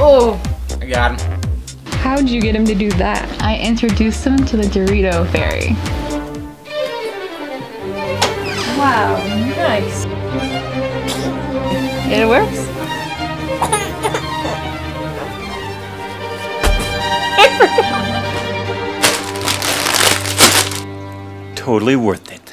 Oh! I got him. How'd you get him to do that? I introduced him to the Dorito Fairy. Wow, nice. It works. Totally worth it.